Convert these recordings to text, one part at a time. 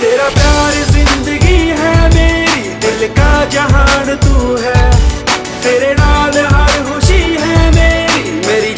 तेरा प्यार जिंदगी है मेरी दिल का जहान तू है तेरे नाल हर खुशी है मेरी मेरी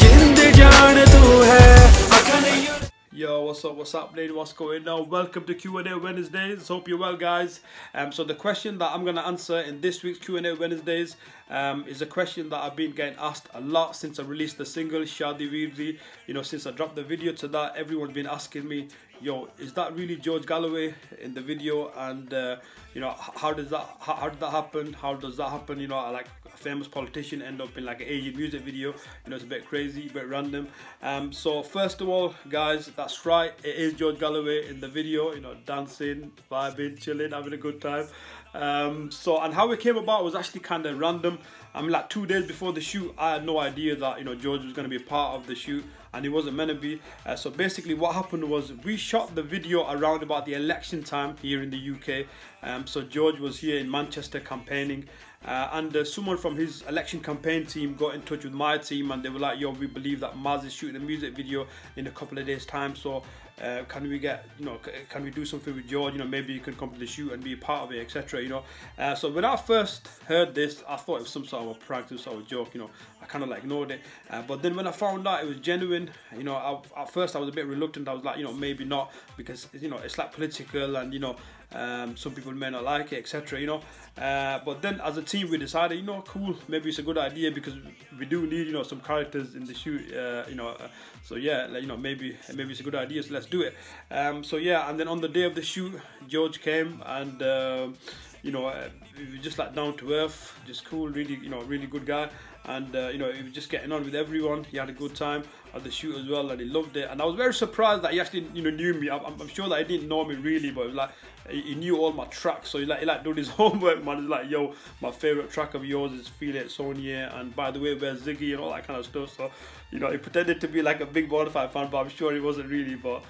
Yo, what's up, what's happening, what's going on? Welcome to Q&A Wednesdays. Hope you're well, guys. Um, so the question that I'm going to answer in this week's Q&A Wednesdays um, is a question that I've been getting asked a lot since I released the single, Shaadi Veer Di. You know, since I dropped the video to that, everyone's been asking me, "Yo, is that really George Galloway in the video?" And uh, you know, how does that how, how did that happen? How does that happen? You know, like a famous politician end up in like an Asian music video. You know, it's a bit crazy, a bit random. Um, so first of all, guys, that's right. It is George Galloway in the video. You know, dancing, vibing, chilling, having a good time. Um, so and how it came about was actually kind of random. I mean, like two days before the shoot, I had no idea that you know George was going to be a part of the shoot, and he wasn't meant to be. Uh, so basically, what happened was we shot the video around about the election time here in the UK. Um, so George was here in Manchester campaigning. Uh, and uh, someone from his election campaign team got in touch with my team and they were like yo we believe that Maz is shooting a music video in a couple of days time so uh, can we get you know can we do something with George? You know maybe you can come to the shoot and be a part of it etc you know. Uh, so when I first heard this I thought it was some sort of a prank some sort of joke you know. I kind of like ignored it. Uh, but then when I found out it was genuine you know I, at first I was a bit reluctant. I was like you know maybe not because you know it's like political and you know um, some people may not like it etc you know. Uh, but then as a team we decided you know cool maybe it's a good idea because we do need you know some characters in the shoot uh, you know uh, so yeah like, you know maybe maybe it's a good idea so let's do it. Um, so yeah and then on the day of the shoot George came and um you know, uh, he was just like down to earth, just cool, really, you know, really good guy. And uh, you know, he was just getting on with everyone. He had a good time at the shoot as well, and he loved it. And I was very surprised that he actually, you know, knew me. I'm, I'm sure that he didn't know me really, but like he knew all my tracks. So he like he like doing his homework, man. He's like, yo, my favorite track of yours is Feel It Sonia, and by the way, where's Ziggy and all that kind of stuff. So you know, he pretended to be like a big Bonafide fan, but I'm sure he wasn't really. But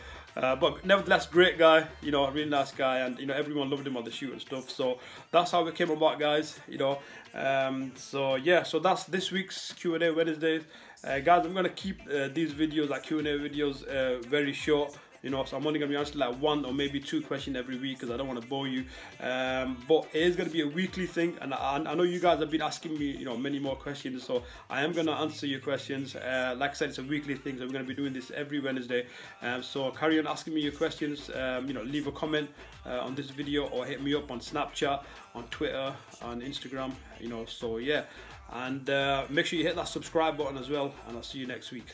uh, but nevertheless, great guy, you know, really nice guy, and you know, everyone loved him on the shoot and stuff. So that's how it came about, guys. You know, um, so yeah, so that's this week's Q and A Wednesdays, uh, guys. I'm gonna keep uh, these videos, like Q and A videos, uh, very short. You know, so I'm only gonna be answering like one or maybe two questions every week because I don't want to bore you. Um, but it is gonna be a weekly thing, and I, I know you guys have been asking me, you know, many more questions. So I am gonna answer your questions. Uh, like I said, it's a weekly thing, so we're gonna be doing this every Wednesday. Um, so carry on asking me your questions. Um, you know, leave a comment uh, on this video or hit me up on Snapchat, on Twitter, on Instagram. You know, so yeah, and uh, make sure you hit that subscribe button as well. And I'll see you next week.